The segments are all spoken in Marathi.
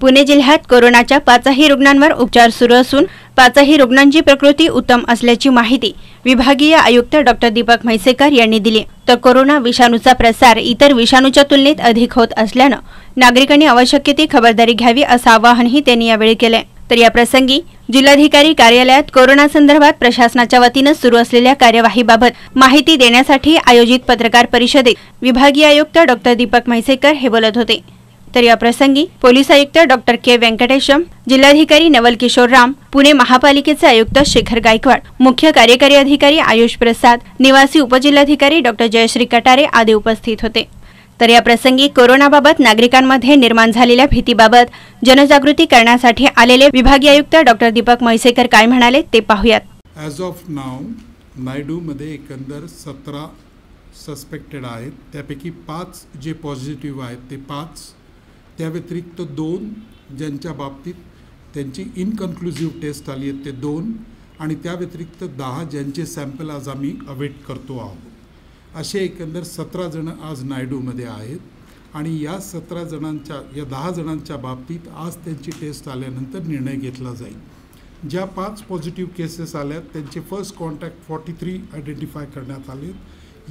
पुणे जिल्ह्यात कोरोनाच्या पाचही रुग्णांवर उपचार सुरू असून पाचही रुग्णांची प्रकृती उत्तम असल्याची माहिती विभागीय आयुक्त डॉक्टर दीपक म्हैसेकर यांनी दिली. तर कोरोना विषाणूचा प्रसार इतर विषाणूच्या तुलनेत अधिक होत असल्यानं नागरिकांनी आवश्यक ती खबरदारी घ्यावी असं आवाहनही त्यांनी यावेळी केले तर या प्रसंगी जिल्हाधिकारी कार्यालयात कोरोना संदर्भात प्रशासनाच्या वतीनं सुरू असलेल्या कार्यवाहीबाबत माहिती देण्यासाठी आयोजित पत्रकार परिषदेत विभागीय आयुक्त डॉक्टर दीपक म्हैसेकर हे बोलत होते. तर या प्रसंगी पोलीस आयुक्त डॉक्टर के व्यंकटेशम जिल्हाधिकारी नवल किशोर राम पुणे महापालिकेचे आयुक्त शेखर गायकवाड मुख्य कार्यकारी अधिकारी आयुष प्रसाद निवासी उपजिल्हाधिकारी डॉक्टर जयश्री कटारे आदी उपस्थित होते. तर या प्रसंगी कोरोनाबाबत नागरिकांमध्ये निर्माण झालेल्या भीतीबाबत जनजागृती करण्यासाठी आलेले विभागीय आयुक्त डॉक्टर दीपक म्हैसेकर काय म्हणाले ते पाहूयात. ॲज ऑफ नाव नायडूमध्ये एकंदर सतरा सस्पेक्टेड आहेत. त्यापैकी पाच जे पॉझिटिव्ह आहेत ते पाच त्या व्यतिरिक्त दोन ज्यांच्या बाबतीत त्यांची इनकन्क्लुझिव्ह टेस्ट आली आहेत ते दोन. आणि त्या व्यतिरिक्त दहा ज्यांचे सॅम्पल आज आम्ही अवेट करतो आहोत. असे एकंदर सतरा जणं आज नायडूमध्ये आहेत. आणि या सतरा जणांच्या या दहा जणांच्या बाबतीत आज त्यांची टेस्ट आल्यानंतर निर्णय घेतला जाईल. ज्या पाच पॉझिटिव्ह केसेस आल्यात त्यांचे first contact forty three identify करण्यात आले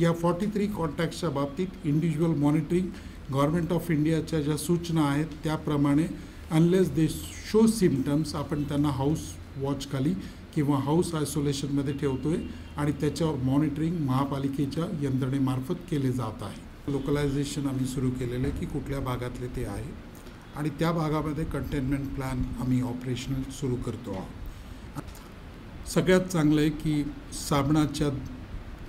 या फॉर्टी थ्री कॉन्टॅक्टच्या बाबतीत इंडिव्हिज्युअल मॉनिटरिंग गव्हर्नमेंट ऑफ इंडियाच्या ज्या सूचना आहेत त्याप्रमाणे अनलेस दे शो सिमटम्स आपण त्यांना हाऊस वॉचखाली किंवा हाऊस आयसोलेशनमध्ये ठेवतो आहे आणि त्याच्यावर मॉनिटरिंग महापालिकेच्या यंत्रणेमार्फत केले जात आहे. लोकलायझेशन आम्ही सुरू केलेलं आहे की कुठल्या भागातले ते आहे आणि त्या भागामध्ये कंटेनमेंट प्लॅन आम्ही ऑपरेशनल सुरू करतो आहोत. सगळ्यात चांगलं आहे की साबणाच्या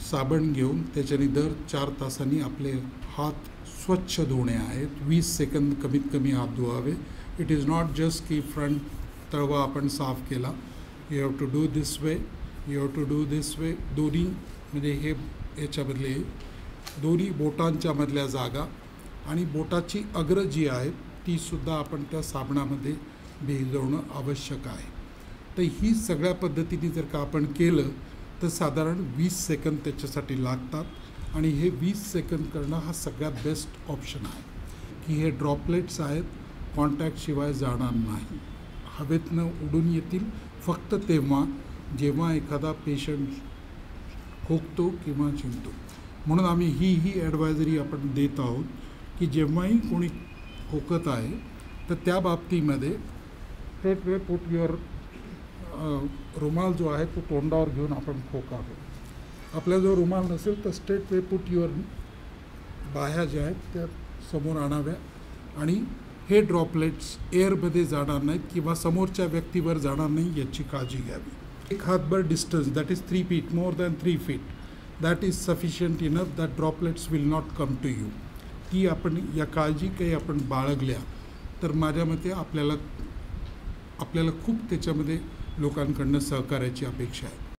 साबण घेऊन त्याच्याने दर चार तासांनी आपले हात स्वच्छ धुणे आहेत. वीस सेकंद कमीत कमी हात धुवावे. इट इज नॉट जस्ट की फ्रंट तळवा आपण साफ केला. You have to do this way you have to do this way दोन्ही म्हणजे हे याच्यामधले दोन्ही बोटांच्या मधल्या जागा आणि बोटाची अग्र जी आहे तीसुद्धा आपण त्या साबणामध्ये भिजवणं आवश्यक आहे. तर ही सगळ्या पद्धतीने जर का आपण केलं तर साधारण वीस सेकंद त्याच्यासाठी लागतात. आणि हे वीस सेकंद करणं हा सगळ्यात बेस्ट ऑप्शन आहे. की हे ड्रॉपलेट्स आहेत कॉन्टॅक्टशिवाय जाणार नाही. हवेतनं उडून येतील. फक्त तेव्हा जेव्हा एखादा पेशंट खोकतो किंवा चिंतो म्हणून आम्ही ही ही ॲडवायझरी आपण देत आहोत की जेव्हाही कोणी खोकत आहे तर त्या बाबतीमध्ये स्ट्रेट वे पुट युअर रुमाल जो आहे तो तोंडावर घेऊन आपण खोकावे आपला जो रुमाल नसेल तर स्ट्रेट वे पुट युअर बाह्या ज्या आहेत त्या समोर आणाव्या आणि हे ड्रॉपलेट्स एअरमध्ये जाणार नाहीत किंवा समोरच्या व्यक्तीवर जाणार नाही याची काळजी घ्यावी. एक हातभर distance that is three feet more than three feet that is sufficient enough that droplets will not come to you ती आपण या काळजी काही आपण बाळगल्या तर माझ्या मते आपल्याला आपल्याला खूप त्याच्यामध्ये लोकांकडनं सहकार्याची अपेक्षा आहे.